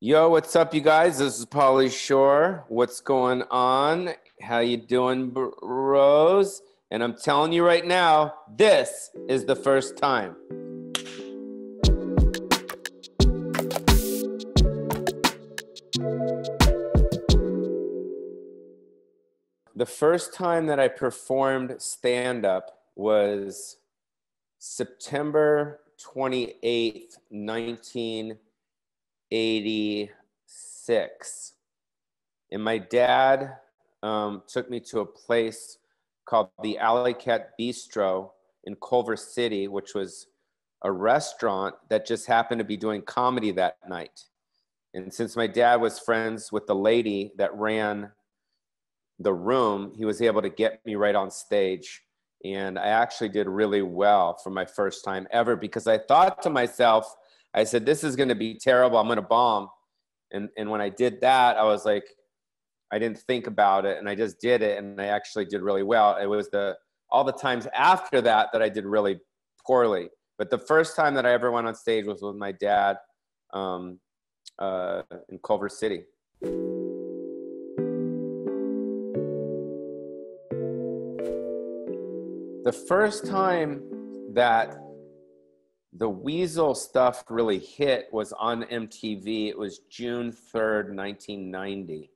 Yo, what's up, you guys? This is Pauly Shore. What's going on? How you doing, bros? And I'm telling you right now, this is the first time. The first time that I performed stand up was September 28th, 1986. And my dad um, took me to a place called the Alley Cat Bistro in Culver City, which was a restaurant that just happened to be doing comedy that night. And since my dad was friends with the lady that ran the room, he was able to get me right on stage. And I actually did really well for my first time ever because I thought to myself, I said, this is going to be terrible. I'm going to bomb. And, and when I did that, I was like, I didn't think about it and I just did it. And I actually did really well. It was the, all the times after that that I did really poorly. But the first time that I ever went on stage was with my dad um, uh, in Culver City. the first time that the Weasel stuff really hit was on MTV. It was June 3rd, 1990.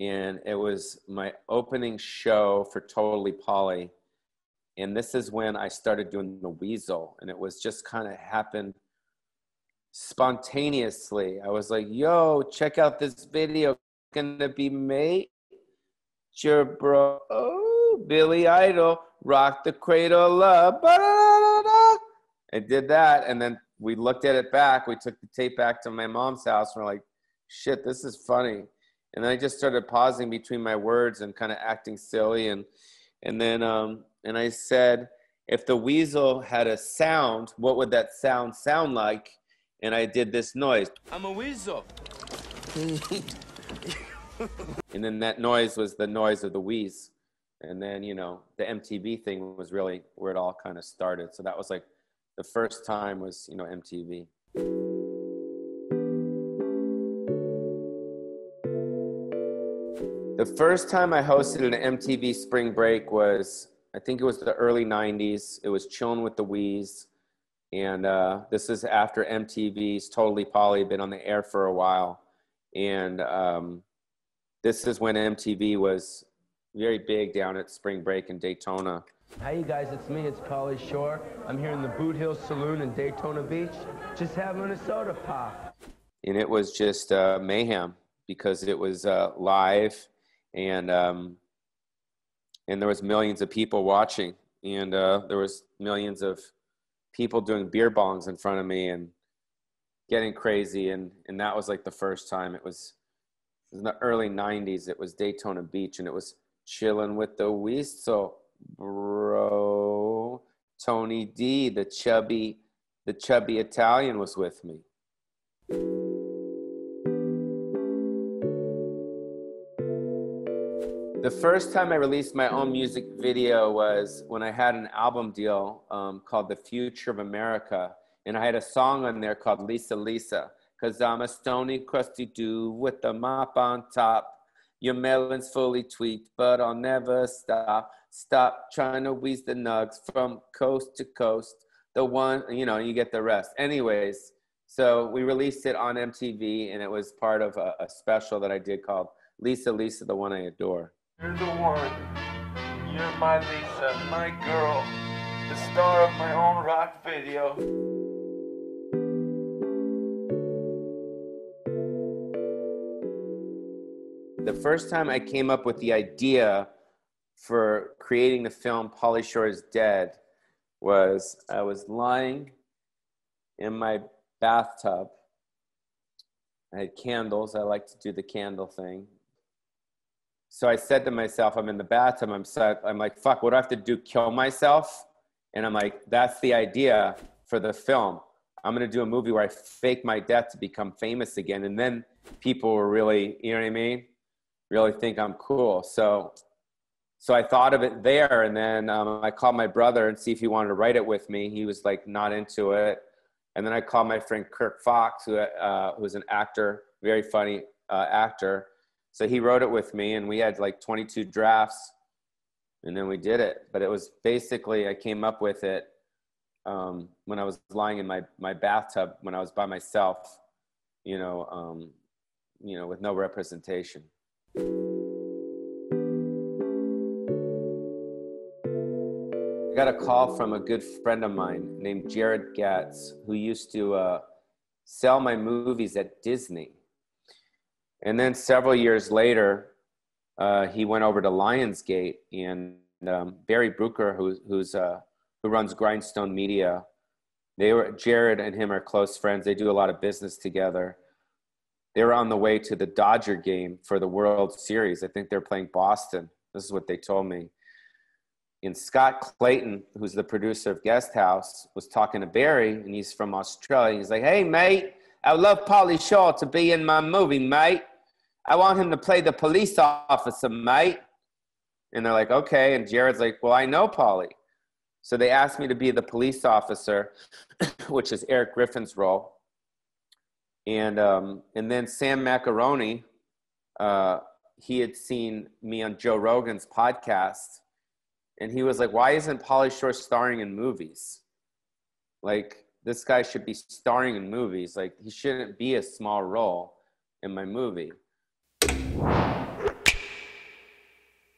And it was my opening show for Totally Pauly. And this is when I started doing the Weasel. And it was just kind of happened spontaneously. I was like, yo, check out this video. Gonna be made. Sure, bro. Oh, Billy Idol rock the cradle up. I did that. And then we looked at it back. We took the tape back to my mom's house. And we're like, shit, this is funny. And then I just started pausing between my words and kind of acting silly. And, and then, um, and I said, if the weasel had a sound, what would that sound sound like? And I did this noise. I'm a weasel. and then that noise was the noise of the wheeze and then you know the mtv thing was really where it all kind of started so that was like the first time was you know mtv the first time i hosted an mtv spring break was i think it was the early 90s it was chilling with the wheeze and uh, this is after mtv's totally pauly been on the air for a while. And um, this is when mtv was very big down at spring break in Daytona. You guys. It's me. It's Pauly Shore. I'm here in the Boot Hill Saloon in Daytona Beach, just having a soda pop. And it was just uh, mayhem because it was uh, live, and um, and there was millions of people watching, and uh, there was millions of people doing beer bongs in front of me and getting crazy, and and that was like the first time. It was in the early '90s. It was Daytona Beach, and it was chilling with the whistle, bro. Tony D, the chubby, the chubby Italian, was with me. The first time I released my own music video was when I had an album deal um, called The Future of America. And I had a song on there called Lisa Lisa, because I'm a stony, crusty dude with a mop on top. Your melon's fully tweaked, but I'll never stop. Stop trying to wheeze the nugs from coast to coast. The one, you know, you get the rest. Anyways, so we released it on MTV, and it was part of a, a special that I did called Lisa, Lisa, the one I adore. You're the one. You're my Lisa, my girl, the star of my own rock video. First time I came up with the idea for creating the film Pauly Shore is Dead was I was lying in my bathtub. I had candles. I like to do the candle thing. So I said to myself, I'm in the bathtub. I'm, set, I'm like, fuck, what do I have to do? Kill myself? And I'm like, that's the idea for the film. I'm going to do a movie where I fake my death to become famous again. And then people were really, you know what I mean? Really think I'm cool. So, so I thought of it there, and then um, I called my brother and see if he wanted to write it with me. He was like not into it, and then I called my friend Kirk Fox, who uh, who's an actor very funny uh, actor. So he wrote it with me, and we had like 22 drafts, and then we did it. But it was basically I came up with it um, when I was lying in my my bathtub when I was by myself, you know, um, you know, with no representation. I got a call from a good friend of mine named Jared Gatz, who used to uh, sell my movies at Disney. And then several years later, uh, he went over to Lionsgate, and um, Barry Brooker, who, who's uh, who runs Grindstone Media, they were Jared and him are close friends. They do a lot of business together. They were on the way to the Dodger game for the World Series. I think they're playing Boston. This is what they told me and Scott Clayton, who's the producer of Guest House, was talking to Barry, and he's from Australia. He's like, "Hey, mate, I would love Pauly Shaw to be in my movie, mate. I want him to play the police officer, mate." And they're like, "Okay." And Jared's like, "Well, I know Pauly." So they asked me to be the police officer, which is Eric Griffin's role. And um, and then Sam Macaroni, uh, he had seen me on Joe Rogan's podcast and he was like, "Why isn't Pauly Shore starring in movies? Like this guy should be starring in movies. Like he shouldn't be a small role in my movie."